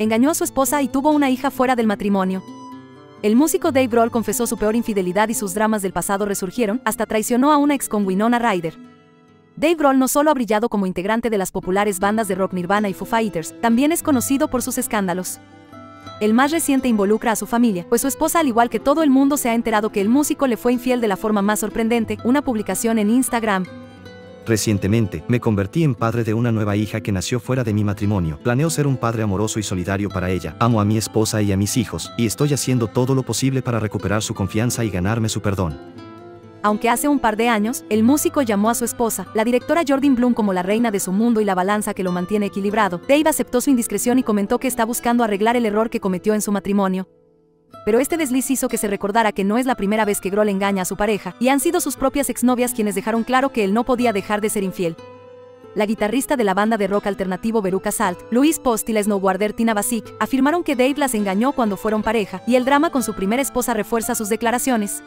Engañó a su esposa y tuvo una hija fuera del matrimonio. El músico Dave Grohl confesó su peor infidelidad y sus dramas del pasado resurgieron, hasta traicionó a una ex con Winona Ryder. Dave Grohl no solo ha brillado como integrante de las populares bandas de rock Nirvana y Foo Fighters, también es conocido por sus escándalos. El más reciente involucra a su familia, pues su esposa al igual que todo el mundo se ha enterado que el músico le fue infiel de la forma más sorprendente, una publicación en Instagram, Recientemente, me convertí en padre de una nueva hija que nació fuera de mi matrimonio. Planeo ser un padre amoroso y solidario para ella. Amo a mi esposa y a mis hijos, y estoy haciendo todo lo posible para recuperar su confianza y ganarme su perdón. Aunque hace un par de años, el músico llamó a su esposa, la directora Jordan Bloom como la reina de su mundo y la balanza que lo mantiene equilibrado, Dave aceptó su indiscreción y comentó que está buscando arreglar el error que cometió en su matrimonio. Pero este desliz hizo que se recordara que no es la primera vez que Grohl engaña a su pareja, y han sido sus propias exnovias quienes dejaron claro que él no podía dejar de ser infiel. La guitarrista de la banda de rock alternativo Veruca Salt, Luis Post y la snowboarder Tina Basic afirmaron que Dave las engañó cuando fueron pareja, y el drama con su primera esposa refuerza sus declaraciones.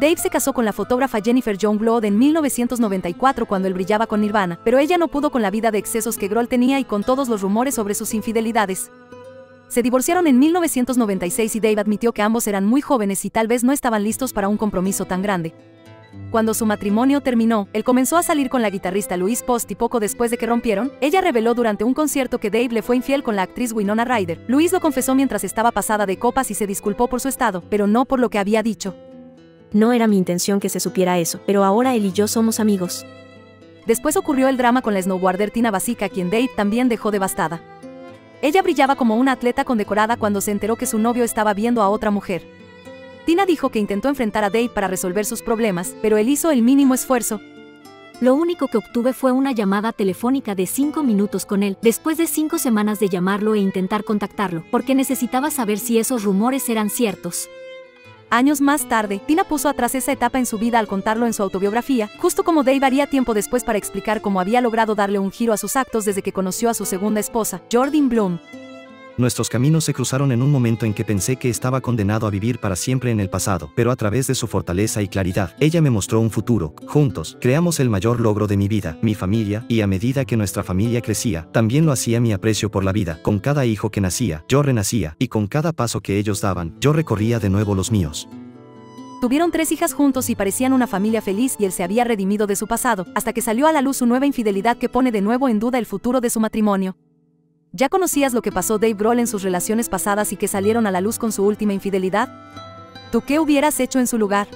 Dave se casó con la fotógrafa Jennifer John Blood en 1994 cuando él brillaba con Nirvana, pero ella no pudo con la vida de excesos que Grohl tenía y con todos los rumores sobre sus infidelidades. Se divorciaron en 1996 y Dave admitió que ambos eran muy jóvenes y tal vez no estaban listos para un compromiso tan grande. Cuando su matrimonio terminó, él comenzó a salir con la guitarrista Louise Post y poco después de que rompieron, ella reveló durante un concierto que Dave le fue infiel con la actriz Winona Ryder. Louise lo confesó mientras estaba pasada de copas y se disculpó por su estado, pero no por lo que había dicho. No era mi intención que se supiera eso, pero ahora él y yo somos amigos. Después ocurrió el drama con la snowboarder Tina Basica, quien Dave también dejó devastada. Ella brillaba como una atleta condecorada cuando se enteró que su novio estaba viendo a otra mujer. Tina dijo que intentó enfrentar a Dave para resolver sus problemas, pero él hizo el mínimo esfuerzo. Lo único que obtuve fue una llamada telefónica de cinco minutos con él, después de cinco semanas de llamarlo e intentar contactarlo, porque necesitaba saber si esos rumores eran ciertos. Años más tarde, Tina puso atrás esa etapa en su vida al contarlo en su autobiografía, justo como Dave haría tiempo después para explicar cómo había logrado darle un giro a sus actos desde que conoció a su segunda esposa, Jordan Bloom. Nuestros caminos se cruzaron en un momento en que pensé que estaba condenado a vivir para siempre en el pasado, pero a través de su fortaleza y claridad, ella me mostró un futuro. Juntos, creamos el mayor logro de mi vida, mi familia, y a medida que nuestra familia crecía, también lo hacía mi aprecio por la vida. Con cada hijo que nacía, yo renacía, y con cada paso que ellos daban, yo recorría de nuevo los míos. Tuvieron tres hijas juntos y parecían una familia feliz y él se había redimido de su pasado, hasta que salió a la luz su nueva infidelidad que pone de nuevo en duda el futuro de su matrimonio. ¿Ya conocías lo que pasó Dave Grohl en sus relaciones pasadas y que salieron a la luz con su última infidelidad? ¿Tú qué hubieras hecho en su lugar?